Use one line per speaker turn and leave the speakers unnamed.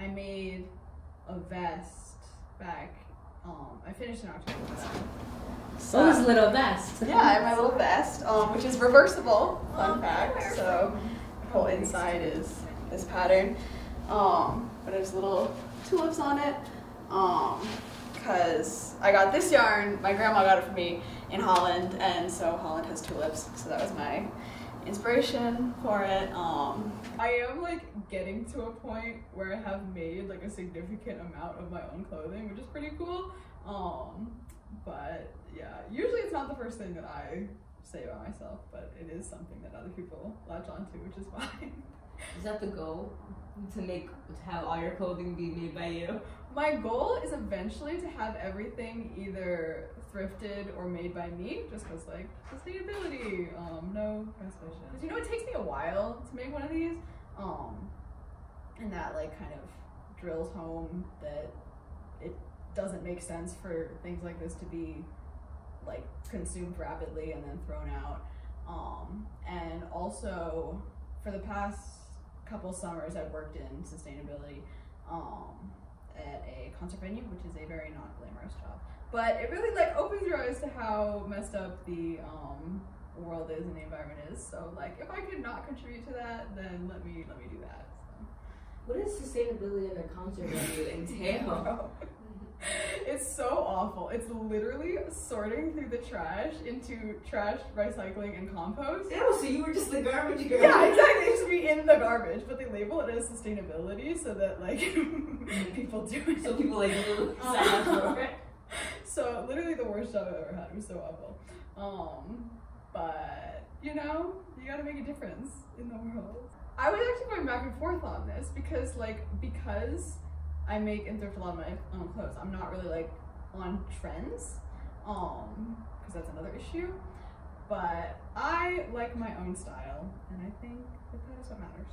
I made a vest back. Um, I finished in October.
What was little vest?
Yeah, I have my little vest, um, which is reversible. Fun fact. So, the whole inside is this pattern, um, but there's little tulips on it. Um, cause I got this yarn. My grandma got it for me in Holland, and so Holland has tulips. So that was my inspiration for it. Um, I am like getting to a point where I have made like a significant amount of my own clothing, which is pretty cool. Um, but yeah, usually it's not the first thing that I say about myself, but it is something that other people latch onto, which is fine.
Is that the goal? To make to have all your clothing be made by you?
My goal is eventually to have everything either thrifted or made by me, just because like sustainability, um, no fast fashion. 'Cause, you know, it takes me a while to make one of these, um, and that like kind of drills home that it doesn't make sense for things like this to be like consumed rapidly and then thrown out. Um, and also for the past couple summers, I've worked in sustainability um, at a concert venue, which is a very non glamorous job. But it really like opens your eyes to how messed up the um, world is and the environment is. So like, if I could not contribute to that, then let me let me do that. So.
What does sustainability in a concert venue entail?
it's so awful. It's literally sorting through the trash into trash, recycling, and compost.
Ew, so you were just the garbage girl.
Yeah, exactly. The garbage, but they label it as sustainability so that like people do it.
So people like sign up for it.
So literally the worst job I've ever had. It was so awful. Um, but you know, you gotta make a difference in the world. I was actually going back and forth on this because like because I make and thrift a lot of my own clothes. I'm not really like on trends, um, because that's another issue. But I like my own style, and I think that that is what matters.